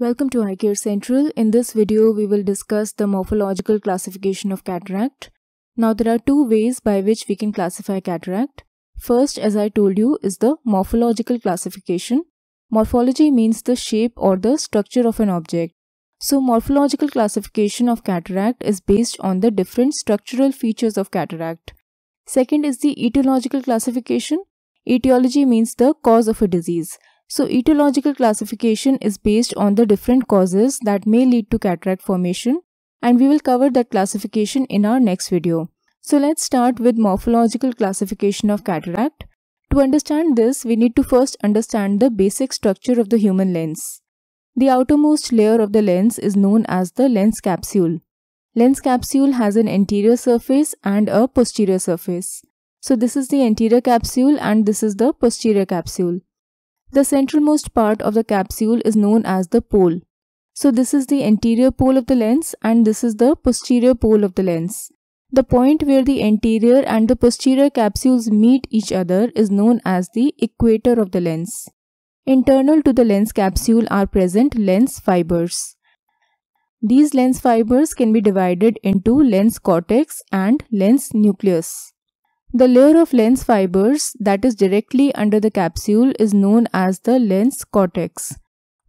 Welcome to Eye Care Central. In this video, we will discuss the morphological classification of cataract. Now, there are two ways by which we can classify cataract. First, as I told you, is the morphological classification. Morphology means the shape or the structure of an object. So, morphological classification of cataract is based on the different structural features of cataract. Second is the etiological classification. Etiology means the cause of a disease. So etiological classification is based on the different causes that may lead to cataract formation and we will cover that classification in our next video. So let's start with morphological classification of cataract. To understand this, we need to first understand the basic structure of the human lens. The outermost layer of the lens is known as the lens capsule. Lens capsule has an anterior surface and a posterior surface. So this is the anterior capsule and this is the posterior capsule. The centralmost part of the capsule is known as the pole. So this is the anterior pole of the lens and this is the posterior pole of the lens. The point where the anterior and the posterior capsules meet each other is known as the equator of the lens. Internal to the lens capsule are present lens fibers. These lens fibers can be divided into lens cortex and lens nucleus. The layer of lens fibers that is directly under the capsule is known as the lens cortex.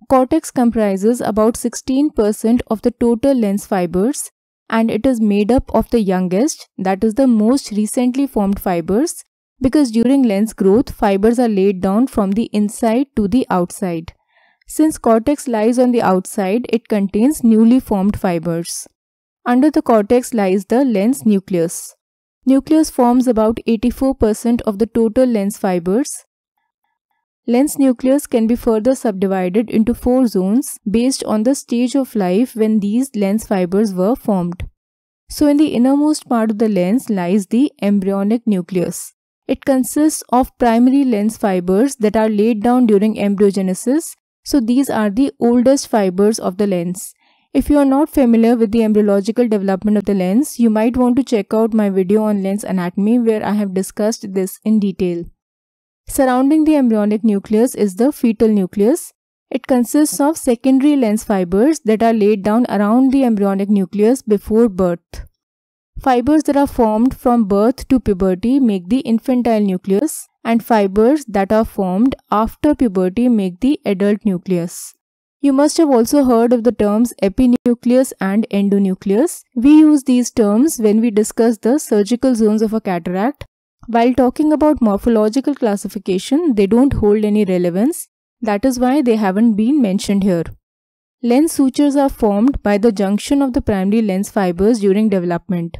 Cortex comprises about 16% of the total lens fibers and it is made up of the youngest, that is the most recently formed fibers because during lens growth, fibers are laid down from the inside to the outside. Since cortex lies on the outside, it contains newly formed fibers. Under the cortex lies the lens nucleus. Nucleus forms about 84% of the total lens fibers. Lens nucleus can be further subdivided into four zones based on the stage of life when these lens fibers were formed. So in the innermost part of the lens lies the embryonic nucleus. It consists of primary lens fibers that are laid down during embryogenesis. So these are the oldest fibers of the lens. If you are not familiar with the embryological development of the lens, you might want to check out my video on lens anatomy where I have discussed this in detail. Surrounding the embryonic nucleus is the fetal nucleus. It consists of secondary lens fibers that are laid down around the embryonic nucleus before birth. Fibers that are formed from birth to puberty make the infantile nucleus and fibers that are formed after puberty make the adult nucleus. You must have also heard of the terms epinucleus and endonucleus. We use these terms when we discuss the surgical zones of a cataract. While talking about morphological classification, they don't hold any relevance. That is why they haven't been mentioned here. Lens sutures are formed by the junction of the primary lens fibers during development.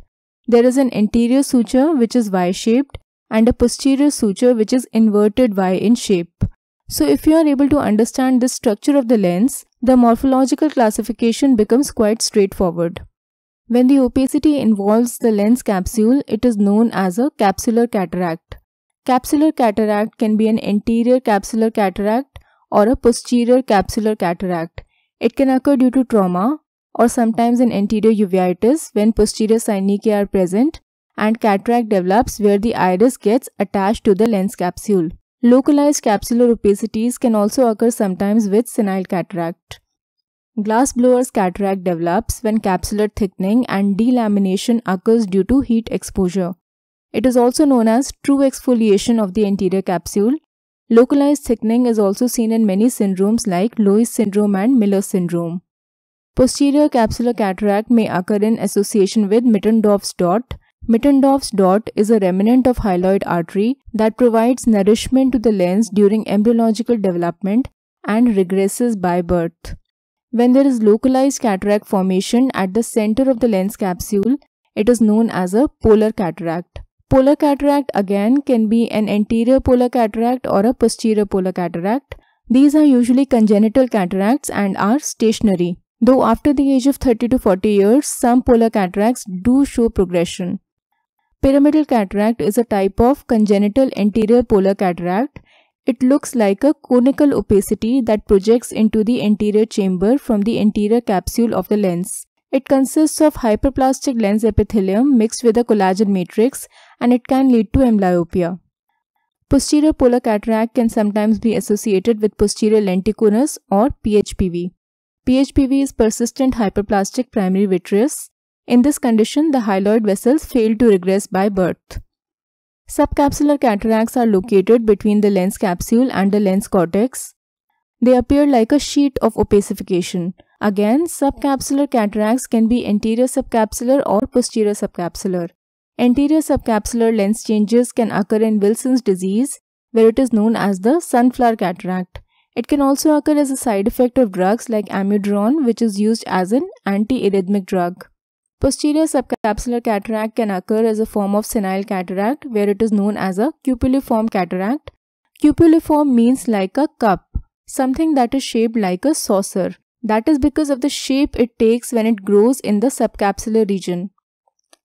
There is an anterior suture which is Y-shaped and a posterior suture which is inverted Y in shape. So if you are able to understand the structure of the lens, the morphological classification becomes quite straightforward. When the opacity involves the lens capsule, it is known as a capsular cataract. Capsular cataract can be an anterior capsular cataract or a posterior capsular cataract. It can occur due to trauma or sometimes an anterior uveitis when posterior synechiae are present and cataract develops where the iris gets attached to the lens capsule. Localized capsular opacities can also occur sometimes with senile cataract. Glassblower's cataract develops when capsular thickening and delamination occurs due to heat exposure. It is also known as true exfoliation of the anterior capsule. Localized thickening is also seen in many syndromes like Lowe's syndrome and Miller syndrome. Posterior capsular cataract may occur in association with Mittendorf's dot, Mittendorf's dot is a remnant of hyaloid artery that provides nourishment to the lens during embryological development and regresses by birth. When there is localized cataract formation at the center of the lens capsule, it is known as a polar cataract. Polar cataract again can be an anterior polar cataract or a posterior polar cataract. These are usually congenital cataracts and are stationary. Though after the age of 30 to 40 years, some polar cataracts do show progression. Pyramidal cataract is a type of congenital anterior polar cataract. It looks like a conical opacity that projects into the anterior chamber from the anterior capsule of the lens. It consists of hyperplastic lens epithelium mixed with a collagen matrix and it can lead to amblyopia. Posterior polar cataract can sometimes be associated with posterior lenticonus or PHPV. PHPV is persistent hyperplastic primary vitreous. In this condition, the hyaloid vessels fail to regress by birth. Subcapsular cataracts are located between the lens capsule and the lens cortex. They appear like a sheet of opacification. Again, subcapsular cataracts can be anterior subcapsular or posterior subcapsular. Anterior subcapsular lens changes can occur in Wilson's disease, where it is known as the sunflower cataract. It can also occur as a side effect of drugs like amiodarone, which is used as an antiarrhythmic drug. Posterior subcapsular cataract can occur as a form of senile cataract where it is known as a cupuliform cataract. Cupuliform means like a cup, something that is shaped like a saucer. That is because of the shape it takes when it grows in the subcapsular region.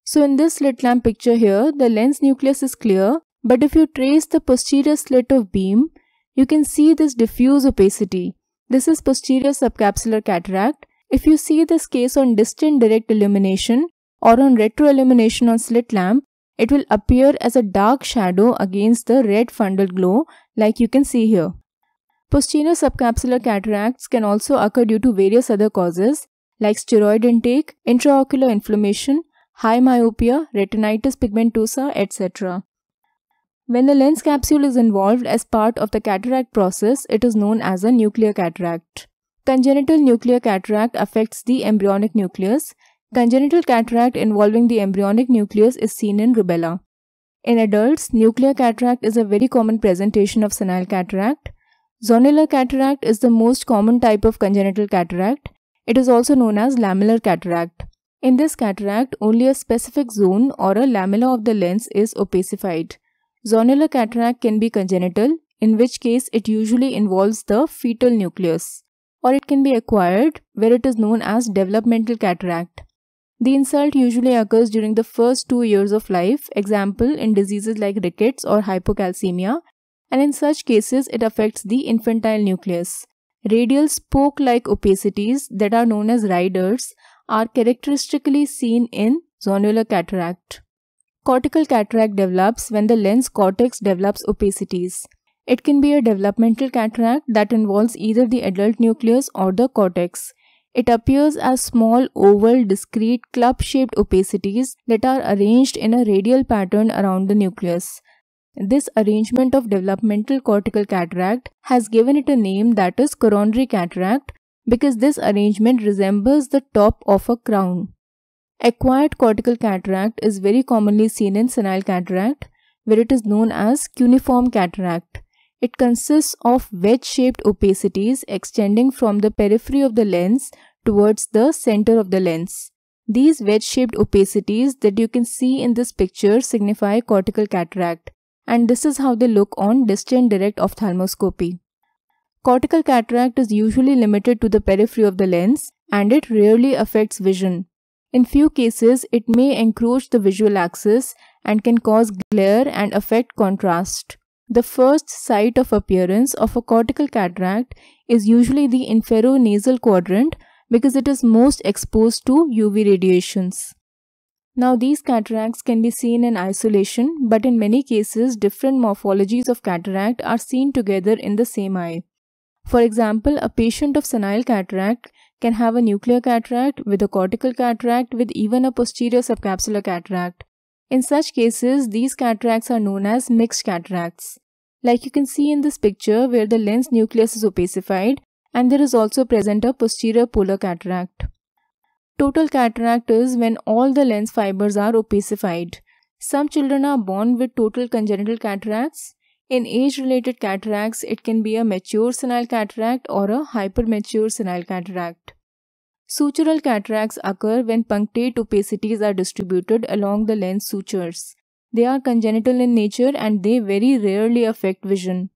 So in this slit lamp picture here, the lens nucleus is clear, but if you trace the posterior slit of beam, you can see this diffuse opacity. This is posterior subcapsular cataract if you see this case on distant direct illumination or on retroillumination on slit lamp, it will appear as a dark shadow against the red fundal glow like you can see here. Posterior subcapsular cataracts can also occur due to various other causes like steroid intake, intraocular inflammation, high myopia, retinitis pigmentosa, etc. When the lens capsule is involved as part of the cataract process, it is known as a nuclear cataract. Congenital nuclear cataract affects the embryonic nucleus. Congenital cataract involving the embryonic nucleus is seen in rubella. In adults, nuclear cataract is a very common presentation of senile cataract. Zonular cataract is the most common type of congenital cataract. It is also known as lamellar cataract. In this cataract, only a specific zone or a lamella of the lens is opacified. Zonular cataract can be congenital, in which case it usually involves the fetal nucleus or it can be acquired where it is known as developmental cataract. The insult usually occurs during the first two years of life, example in diseases like rickets or hypocalcemia, and in such cases it affects the infantile nucleus. Radial spoke-like opacities that are known as riders are characteristically seen in zonular cataract. Cortical cataract develops when the lens cortex develops opacities. It can be a developmental cataract that involves either the adult nucleus or the cortex. It appears as small, oval, discrete, club-shaped opacities that are arranged in a radial pattern around the nucleus. This arrangement of developmental cortical cataract has given it a name that is coronary cataract because this arrangement resembles the top of a crown. Acquired cortical cataract is very commonly seen in senile cataract where it is known as cuneiform cataract. It consists of wedge-shaped opacities extending from the periphery of the lens towards the center of the lens. These wedge-shaped opacities that you can see in this picture signify cortical cataract and this is how they look on distant direct ophthalmoscopy. Cortical cataract is usually limited to the periphery of the lens and it rarely affects vision. In few cases, it may encroach the visual axis and can cause glare and affect contrast. The first site of appearance of a cortical cataract is usually the inferonasal quadrant because it is most exposed to UV radiations. Now these cataracts can be seen in isolation but in many cases different morphologies of cataract are seen together in the same eye. For example, a patient of senile cataract can have a nuclear cataract with a cortical cataract with even a posterior subcapsular cataract in such cases, these cataracts are known as mixed cataracts. Like you can see in this picture where the lens nucleus is opacified and there is also present a posterior polar cataract. Total cataract is when all the lens fibers are opacified. Some children are born with total congenital cataracts. In age-related cataracts, it can be a mature senile cataract or a hypermature senile cataract. Sutural cataracts occur when punctate opacities are distributed along the lens sutures. They are congenital in nature and they very rarely affect vision.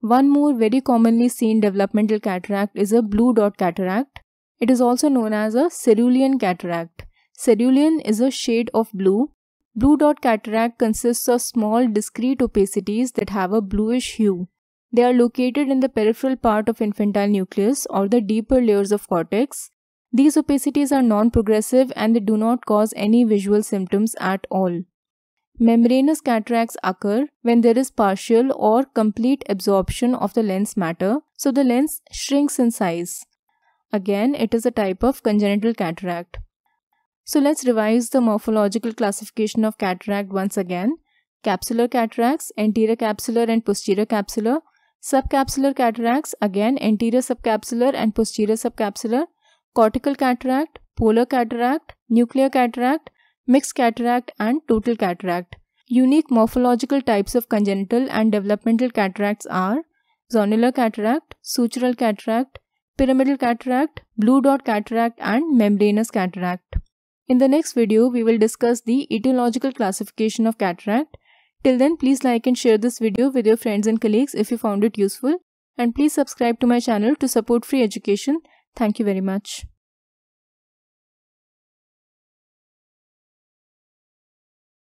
One more very commonly seen developmental cataract is a blue dot cataract. It is also known as a cerulean cataract. Cerulean is a shade of blue. Blue dot cataract consists of small discrete opacities that have a bluish hue. They are located in the peripheral part of infantile nucleus or the deeper layers of cortex these opacities are non-progressive and they do not cause any visual symptoms at all. Membranous cataracts occur when there is partial or complete absorption of the lens matter, so the lens shrinks in size. Again, it is a type of congenital cataract. So let's revise the morphological classification of cataract once again. Capsular cataracts, anterior capsular and posterior capsular. Subcapsular cataracts, again anterior subcapsular and posterior subcapsular. Cortical cataract, polar cataract, nuclear cataract, mixed cataract and total cataract. Unique morphological types of congenital and developmental cataracts are zonular cataract, sutural cataract, pyramidal cataract, blue dot cataract and membranous cataract. In the next video, we will discuss the etiological classification of cataract. Till then, please like and share this video with your friends and colleagues if you found it useful. And please subscribe to my channel to support free education. Thank you very much.